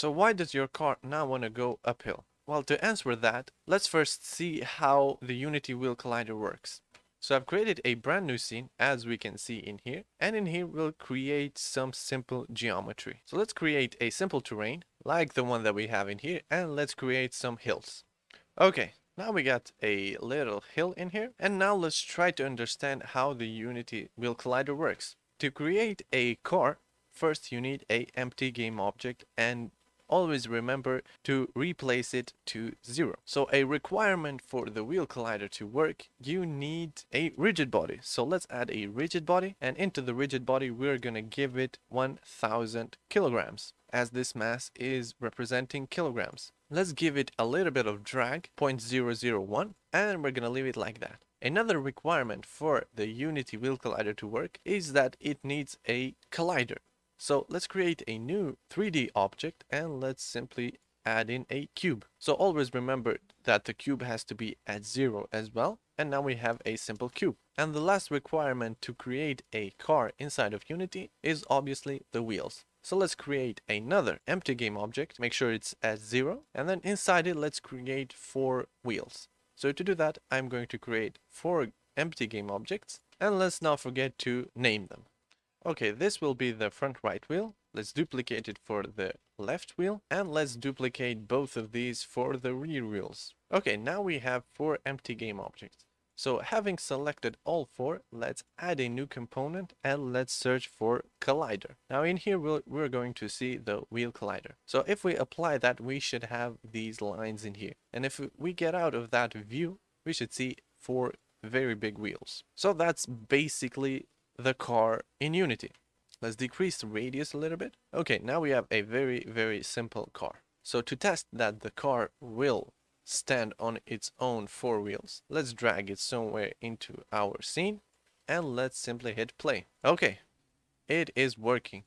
So why does your car now want to go uphill? Well, to answer that, let's first see how the Unity Wheel Collider works. So I've created a brand new scene as we can see in here and in here we'll create some simple geometry. So let's create a simple terrain like the one that we have in here and let's create some hills. Okay, now we got a little hill in here and now let's try to understand how the Unity Wheel Collider works. To create a car, first you need a empty game object and always remember to replace it to zero. So a requirement for the wheel collider to work, you need a rigid body. So let's add a rigid body and into the rigid body, we're going to give it 1000 kilograms as this mass is representing kilograms. Let's give it a little bit of drag, 0.001, and we're going to leave it like that. Another requirement for the Unity Wheel Collider to work is that it needs a collider. So let's create a new 3D object and let's simply add in a cube. So always remember that the cube has to be at zero as well. And now we have a simple cube. And the last requirement to create a car inside of Unity is obviously the wheels. So let's create another empty game object, make sure it's at zero, and then inside it, let's create four wheels. So to do that, I'm going to create four empty game objects, and let's not forget to name them. Okay, this will be the front right wheel. Let's duplicate it for the left wheel and let's duplicate both of these for the rear wheels. Okay, now we have four empty game objects. So having selected all four, let's add a new component and let's search for collider. Now in here we we are going to see the wheel collider. So if we apply that, we should have these lines in here. And if we get out of that view, we should see four very big wheels. So that's basically the car in Unity. Let's decrease the radius a little bit. Okay, now we have a very, very simple car. So to test that the car will stand on its own four wheels, let's drag it somewhere into our scene and let's simply hit play. Okay, it is working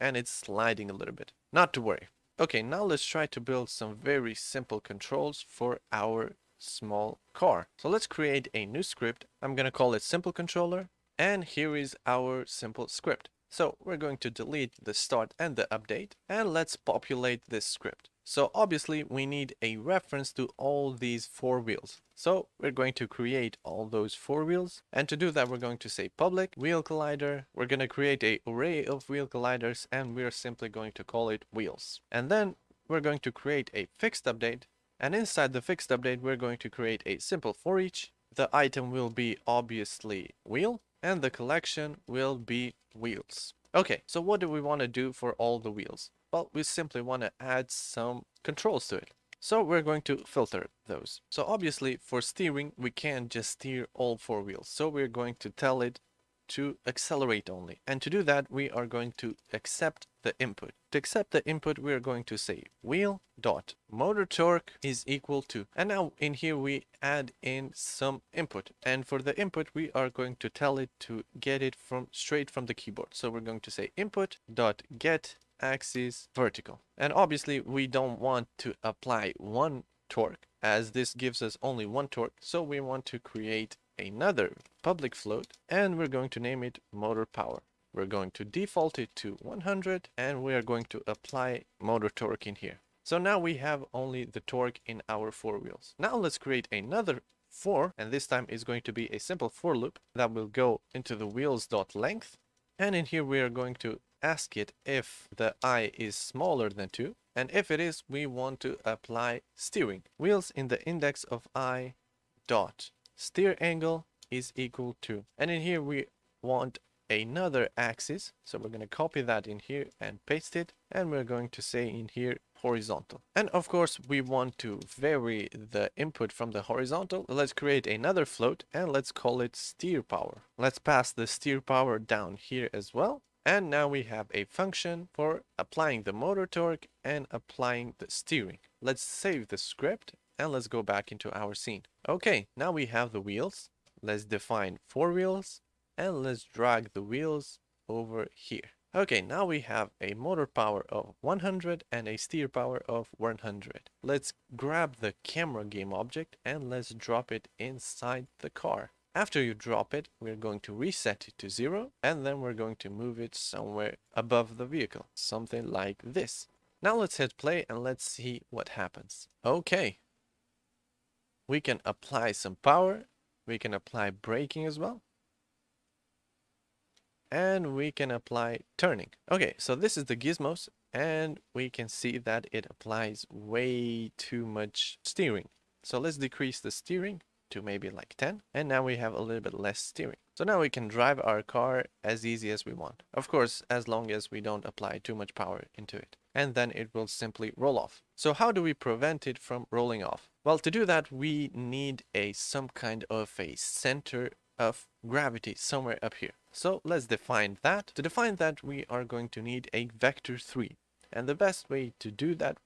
and it's sliding a little bit. Not to worry. Okay, now let's try to build some very simple controls for our small car. So let's create a new script. I'm gonna call it simple controller and here is our simple script. So we're going to delete the start and the update and let's populate this script. So obviously we need a reference to all these four wheels. So we're going to create all those four wheels. And to do that, we're going to say public wheel collider. We're going to create a array of wheel colliders and we're simply going to call it wheels. And then we're going to create a fixed update. And inside the fixed update, we're going to create a simple for each. The item will be obviously wheel and the collection will be wheels. Okay, so what do we want to do for all the wheels? Well, we simply want to add some controls to it. So we're going to filter those. So obviously for steering, we can't just steer all four wheels. So we're going to tell it to accelerate only. And to do that, we are going to accept the input. To accept the input, we are going to say wheel dot motor torque is equal to, and now in here we add in some input. And for the input, we are going to tell it to get it from straight from the keyboard. So we're going to say input dot get axis vertical. And obviously we don't want to apply one torque as this gives us only one torque. So we want to create another public float and we're going to name it motor power. We're going to default it to 100 and we are going to apply motor torque in here. So now we have only the torque in our four wheels. Now let's create another for and this time is going to be a simple for loop that will go into the wheels dot length and in here we are going to ask it if the i is smaller than 2 and if it is we want to apply steering wheels in the index of i dot steer angle is equal to and in here we want another axis. So we're going to copy that in here and paste it and we're going to say in here horizontal. And of course we want to vary the input from the horizontal. Let's create another float and let's call it steer power. Let's pass the steer power down here as well. And now we have a function for applying the motor torque and applying the steering. Let's save the script and let's go back into our scene. Okay now we have the wheels. Let's define four wheels and let's drag the wheels over here. Okay, now we have a motor power of 100 and a steer power of 100. Let's grab the camera game object and let's drop it inside the car. After you drop it, we're going to reset it to zero and then we're going to move it somewhere above the vehicle, something like this. Now let's hit play and let's see what happens. Okay. We can apply some power. We can apply braking as well. And we can apply turning. Okay, so this is the gizmos and we can see that it applies way too much steering. So let's decrease the steering to maybe like 10 and now we have a little bit less steering. So now we can drive our car as easy as we want. Of course, as long as we don't apply too much power into it. And then it will simply roll off. So how do we prevent it from rolling off? Well, to do that, we need a some kind of a center of gravity somewhere up here. So let's define that. To define that, we are going to need a vector 3. And the best way to do that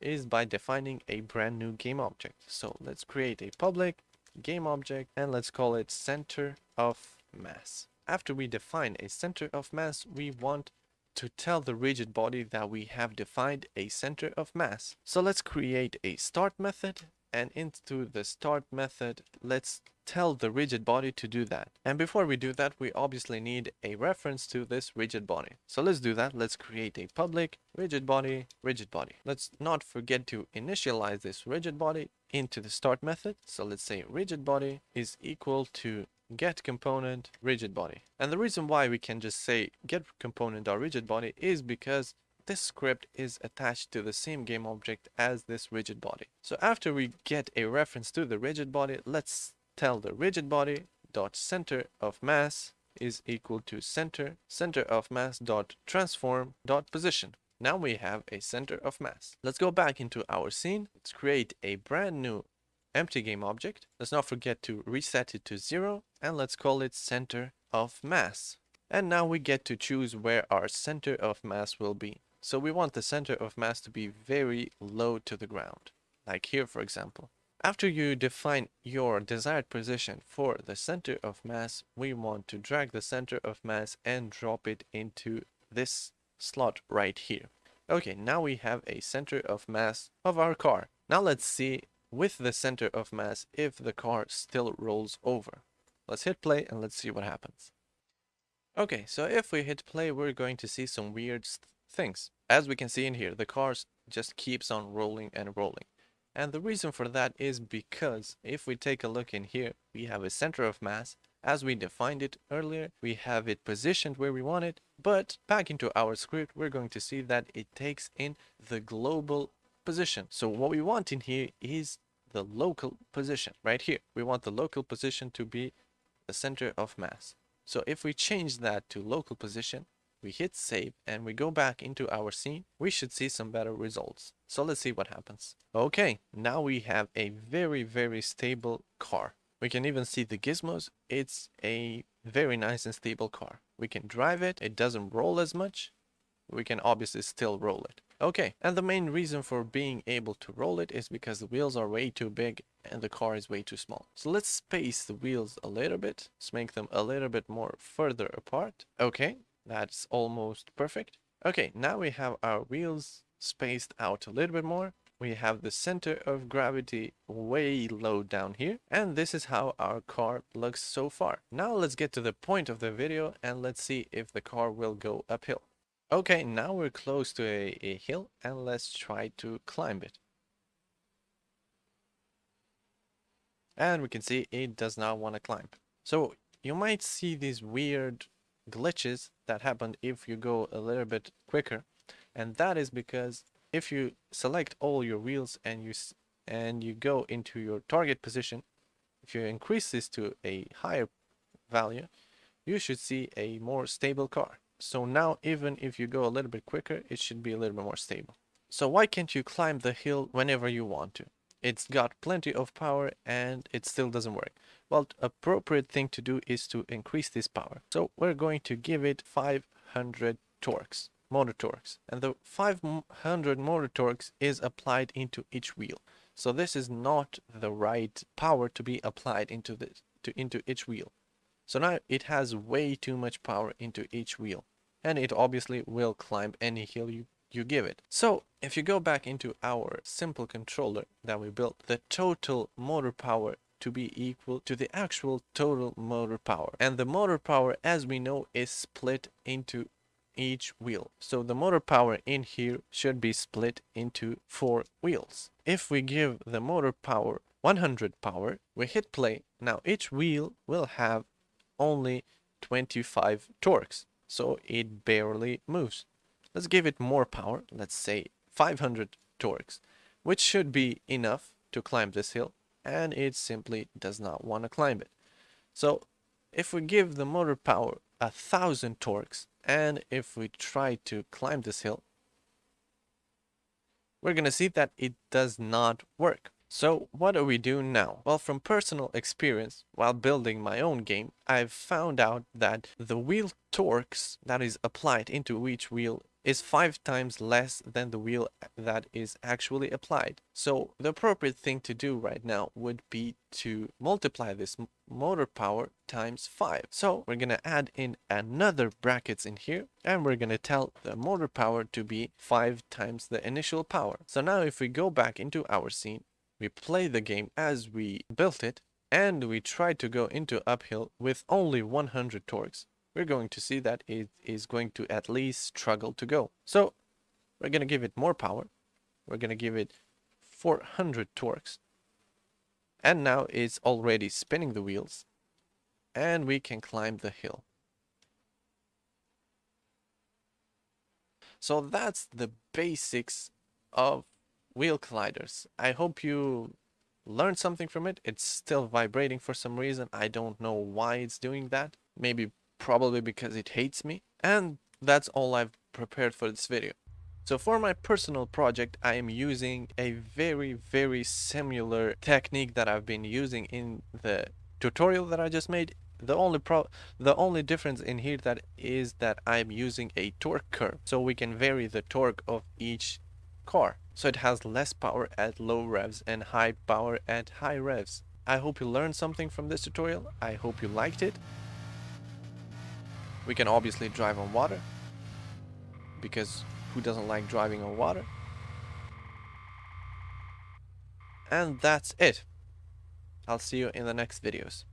is by defining a brand new game object. So let's create a public game object and let's call it center of mass. After we define a center of mass, we want to tell the rigid body that we have defined a center of mass. So let's create a start method and into the start method, let's tell the rigid body to do that. And before we do that, we obviously need a reference to this rigid body. So let's do that. Let's create a public rigid body, rigid body. Let's not forget to initialize this rigid body into the start method. So let's say rigid body is equal to get component rigid body. And the reason why we can just say get component or rigid body is because this script is attached to the same game object as this rigid body. So after we get a reference to the rigid body, let's tell the rigid body dot center of mass is equal to center center of mass dot transform dot position. Now we have a center of mass. Let's go back into our scene. Let's create a brand new empty game object. Let's not forget to reset it to zero and let's call it center of mass. And now we get to choose where our center of mass will be. So we want the center of mass to be very low to the ground, like here for example. After you define your desired position for the center of mass, we want to drag the center of mass and drop it into this slot right here. Okay, now we have a center of mass of our car. Now let's see with the center of mass if the car still rolls over. Let's hit play and let's see what happens. Okay, so if we hit play, we're going to see some weird things. As we can see in here, the car just keeps on rolling and rolling. And the reason for that is because if we take a look in here, we have a center of mass. As we defined it earlier, we have it positioned where we want it. But back into our script, we're going to see that it takes in the global position. So what we want in here is the local position right here. We want the local position to be the center of mass. So if we change that to local position, we hit save and we go back into our scene, we should see some better results. So let's see what happens. Okay, now we have a very, very stable car. We can even see the gizmos. It's a very nice and stable car. We can drive it. It doesn't roll as much. We can obviously still roll it. Okay, and the main reason for being able to roll it is because the wheels are way too big and the car is way too small. So let's space the wheels a little bit. Let's make them a little bit more further apart. Okay, that's almost perfect. Okay, now we have our wheels spaced out a little bit more. We have the center of gravity way low down here. And this is how our car looks so far. Now let's get to the point of the video and let's see if the car will go uphill. Okay, now we're close to a, a hill and let's try to climb it. And we can see it does not want to climb. So you might see these weird glitches that happen if you go a little bit quicker. And that is because if you select all your wheels and you and you go into your target position if you increase this to a higher value you should see a more stable car. So now even if you go a little bit quicker it should be a little bit more stable. So why can't you climb the hill whenever you want to it's got plenty of power and it still doesn't work well, appropriate thing to do is to increase this power. So we're going to give it 500 torques, motor torques. And the 500 motor torques is applied into each wheel. So this is not the right power to be applied into this to into each wheel. So now it has way too much power into each wheel. And it obviously will climb any hill you you give it. So if you go back into our simple controller that we built, the total motor power to be equal to the actual total motor power. And the motor power, as we know, is split into each wheel. So the motor power in here should be split into four wheels. If we give the motor power 100 power, we hit play. Now each wheel will have only 25 torques, so it barely moves. Let's give it more power, let's say 500 torques, which should be enough to climb this hill, and it simply does not want to climb it. So if we give the motor power a thousand torques, and if we try to climb this hill, we're gonna see that it does not work. So what do we do now? Well, from personal experience, while building my own game, I've found out that the wheel torques that is applied into each wheel is five times less than the wheel that is actually applied. So the appropriate thing to do right now would be to multiply this motor power times 5. So we're going to add in another brackets in here and we're going to tell the motor power to be 5 times the initial power. So now if we go back into our scene, we play the game as we built it and we try to go into uphill with only 100 torques we're going to see that it is going to at least struggle to go. So we're going to give it more power. We're going to give it 400 torques. And now it's already spinning the wheels. And we can climb the hill. So that's the basics of wheel colliders. I hope you learned something from it. It's still vibrating for some reason. I don't know why it's doing that. Maybe probably because it hates me. And that's all I've prepared for this video. So for my personal project, I am using a very, very similar technique that I've been using in the tutorial that I just made. The only pro the only difference in here that is that I'm using a torque curve. So we can vary the torque of each car. So it has less power at low revs and high power at high revs. I hope you learned something from this tutorial. I hope you liked it. We can obviously drive on water. Because who doesn't like driving on water? And that's it. I'll see you in the next videos.